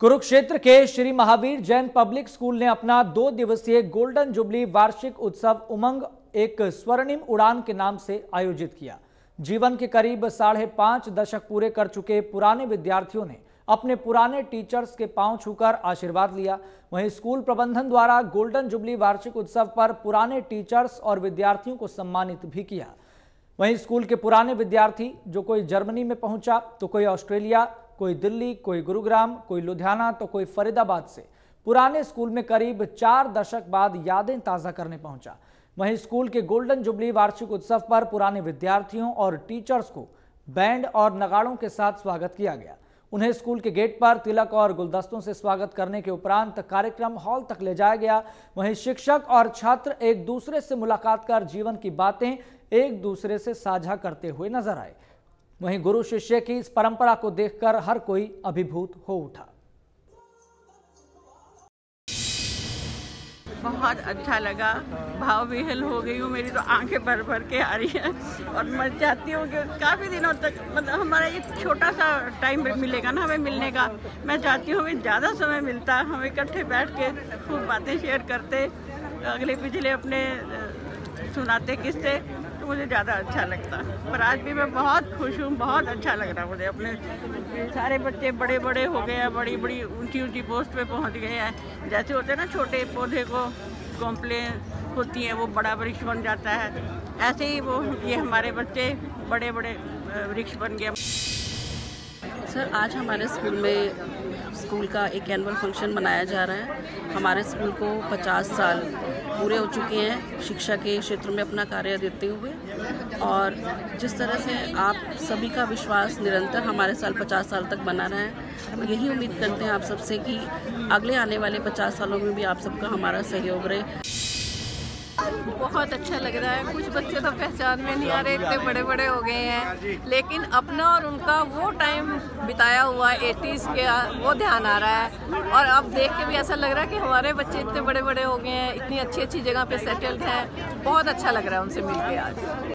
कुरुक्षेत्र के Shri Mahavir Jain public school ने अपना दो दिवसीय गोल्डन जुबली वार्षिक उत्सव उमंग, एक स्वर्णिम उड़ान के नाम से आयोजित किया। जीवन के करीब साढ़े पाँच दशक पूरे कर चुके पुराने विद्यार्थियों ने अपने पुराने टीचर्स के पाँव छूकर आशीर्वाद लिया। वहीं स्कूल प्रबंधन द्वारा गोल्डन जुबली वार्षिक उत्सव पर पुराने टीचर्स और विद्यार्थियों को सम्मानित भी किया। वहीं स्कूल के पुराने विद्यार्थी, जो कोई जर्मनी में पहुँचा तो कोई ऑस्ट्रेलिया कोई दिल्ली, कोई गुरुग्राम, कोई लुधियाना तो कोई फरीदाबाद से। पुराने स्कूल में करीब चार दशक बाद यादें ताज़ा करने पहुँचा। वहीं स्कूल के गोल्डन जुबली वार्षिक उत्सव पर पुराने विद्यार्थियों और टीचर्स को बैंड और नगाड़ों के साथ स्वागत किया गया। उन्हें स्कूल के गेट पर तिलक और गुलदस्तों से स्वागत करने के उपरांत कार्यक्रम हॉल तक ले जाया गया। वहीं शिक्षक और छात्र एक दूसरे से मुलाकात कर जीवन की बातें एक दूसरे से साझा करते हुए नज़र आए। वहीं गुरु शिष्य की इस परंपरा को देखकर हर कोई अभिभूत हो उठा। बहुत अच्छा लगा। भाव विहल हो गई हूँ, मेरी तो आँखें भर भर के आ रही हैं और मैं चाहती हूँ कि काफ़ी दिनों तक मतलब हमारा एक छोटा सा टाइम मिलेगा ना हमें मिलने का। मैं चाहती हूँ हमें ज़्यादा समय मिलता, हम इकट्ठे बैठ के खूब बातें शेयर करते, अगले पिछले अपने सुनाते किस्से। तो मुझे ज़्यादा अच्छा लगता। पर आज भी मैं बहुत खुश हूँ, बहुत अच्छा लग रहा मुझे अपने सारे बच्चे बड़े बड़े हो गए हैं बड़ी बड़ी ऊँची ऊँची पोस्ट पे पहुँच गए हैं। जैसे होते हैं ना, छोटे पौधे को कॉम्प्लेन होती है, वो बड़ा वृक्ष बन जाता है। ऐसे ही वो, ये हमारे बच्चे बड़े बड़े वृक्ष बन गए। सर, आज हमारे स्कूल में स्कूल का एक एनुअल फ़ंक्शन मनाया जा रहा है। हमारे स्कूल को 50 साल पूरे हो चुके हैं शिक्षा के क्षेत्र में अपना कार्य देते हुए। और जिस तरह से आप सभी का विश्वास निरंतर हमारे साल 50 साल तक बना रहा है यही उम्मीद करते हैं आप सबसे कि अगले आने वाले 50 सालों में भी आप सबका हमारा सहयोग रहे। बहुत अच्छा लग रहा है। कुछ बच्चे तो पहचान में नहीं आ रहे, इतने बड़े बड़े हो गए हैं। लेकिन अपना और उनका वो टाइम बिताया हुआ एटीज़ के वो ध्यान आ रहा है। और अब देख के भी ऐसा लग रहा है कि हमारे बच्चे इतने बड़े बड़े हो गए हैं, इतनी अच्छी अच्छी जगह पे सेटल्ड हैं। बहुत अच्छा लग रहा है उनसे मिल के आज।